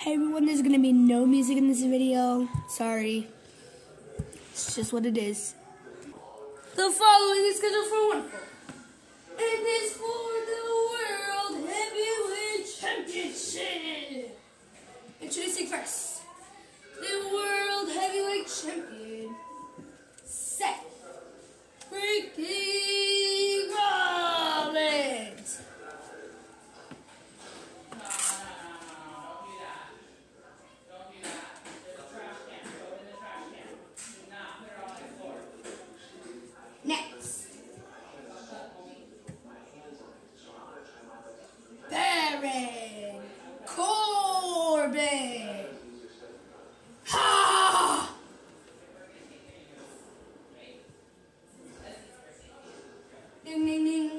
Hey everyone, there's gonna be no music in this video. Sorry. It's just what it is. The following is scheduled for wonderful. It is for the World Heavyweight Championship. Introducing first, the World Heavyweight Champion, Seth freaking Rollins. Next. Baron Corbin. Ha! Ah. Ding ding ding.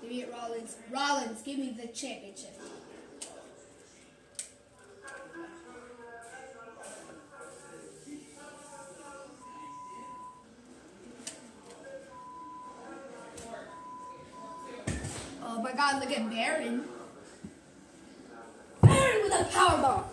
Give me it, Rollins. Rollins, give me the championship. Oh my god, look at Baron. The 亮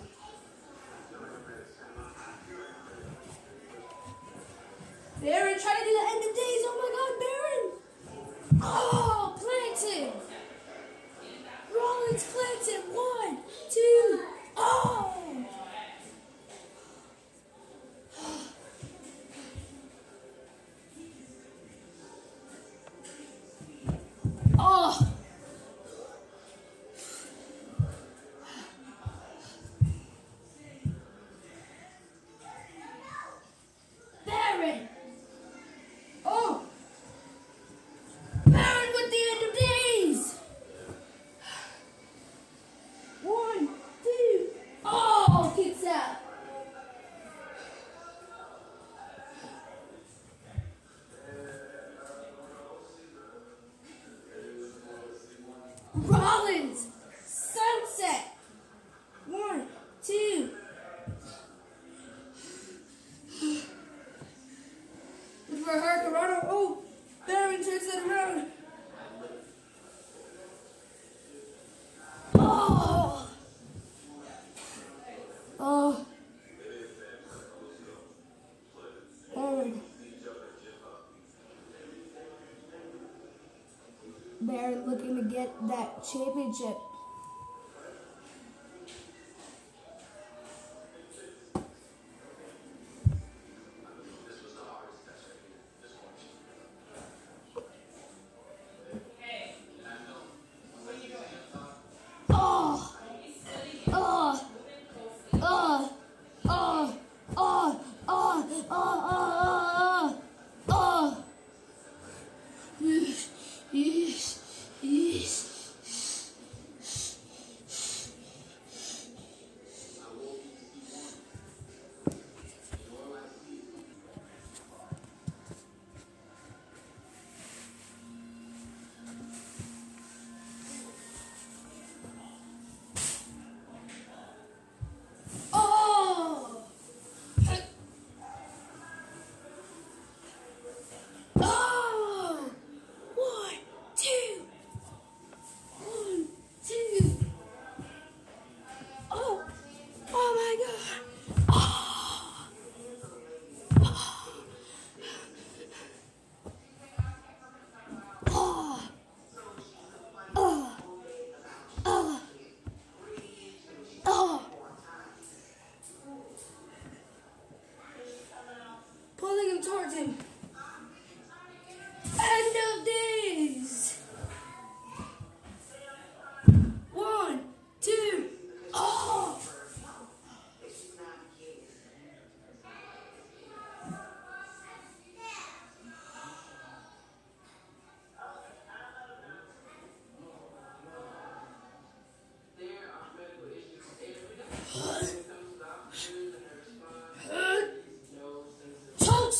Baron looking to get that championship.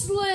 slip.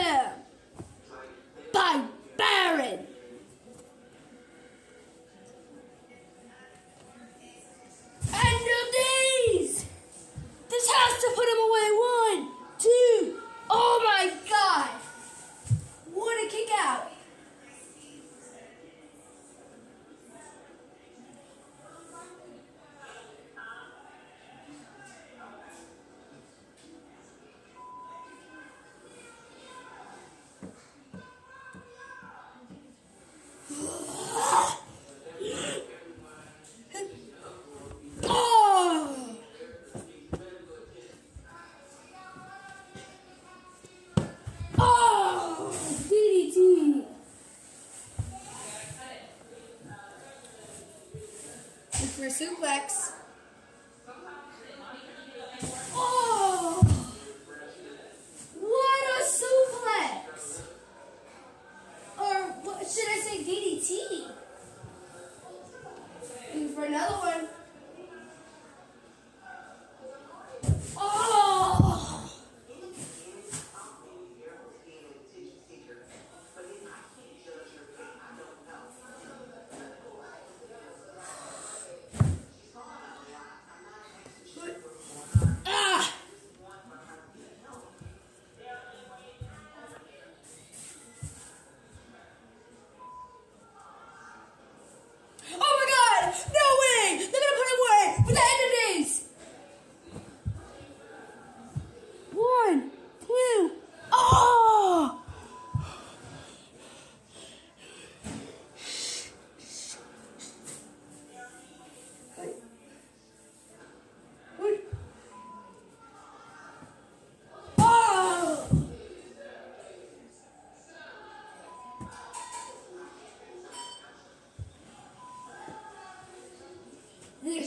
suplex.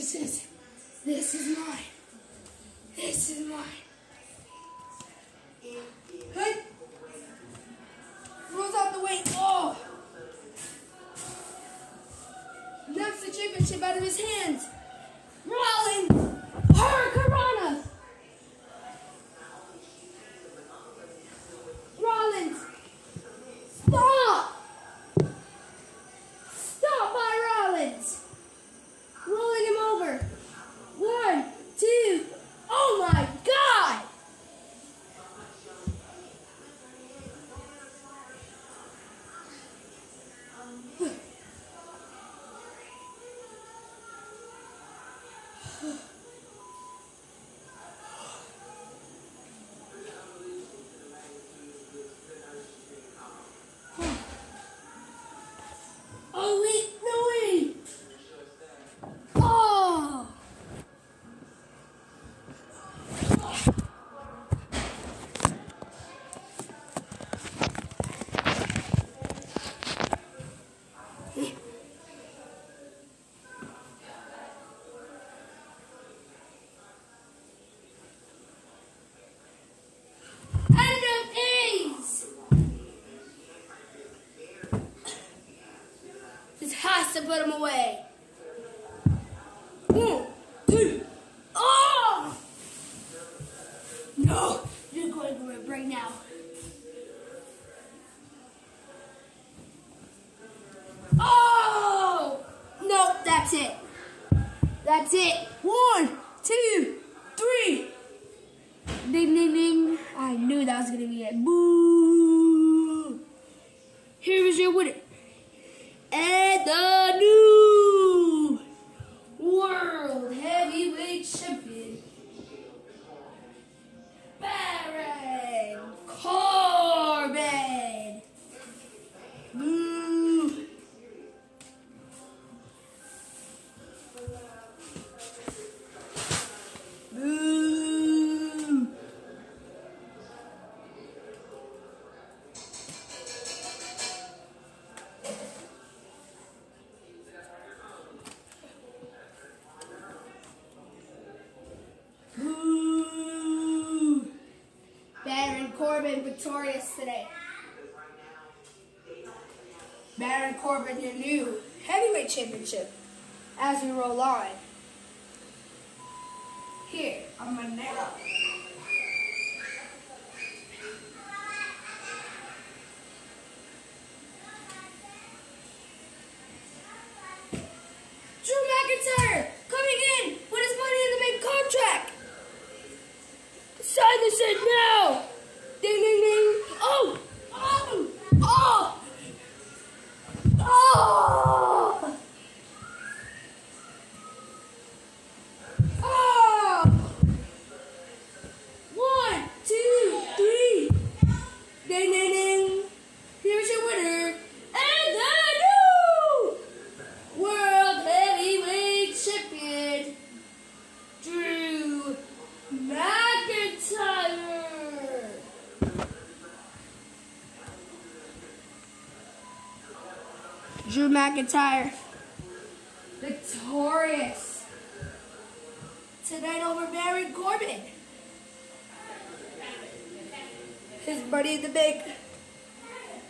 This is, this is mine. This is mine. Good. Rolls out the way. Oh. Knocks the championship out of his hands. Put him away. One, two, oh! No, you're going to rip right now. Oh! No, that's it. That's it. victorious today. Baron Corbin, your new heavyweight championship as we roll on. Here on Monero. Drew McIntyre. Victorious. Tonight over Baron Corbin. His buddy the big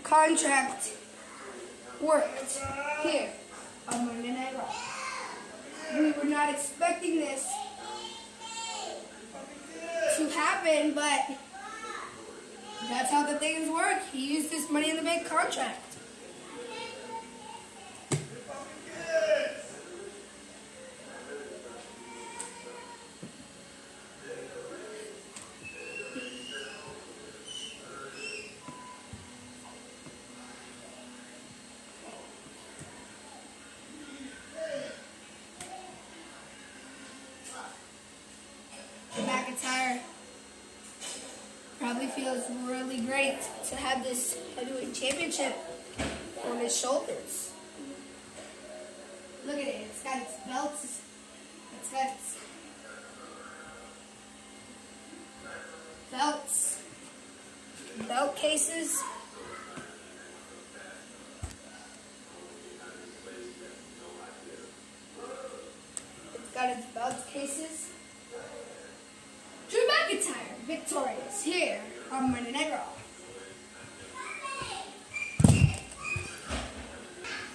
contract worked here on Monday Night Raw. We were not expecting this to happen, but that's how the things work. He used this Money in the Bank contract. Feels really great to have this heavyweight championship on his shoulders. Look at it. It's got its belts. It's got its belts, belt cases. It's got its belt cases. Drew McIntyre victorious here on Monday Night Raw.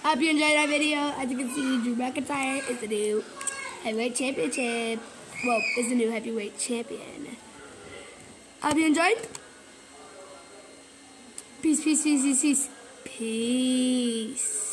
Hope you enjoyed that video. As you can see, Drew McIntyre is the new heavyweight championship. Well, is the new heavyweight champion. Hope you enjoyed. Peace, peace, peace, peace, peace. Peace.